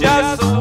just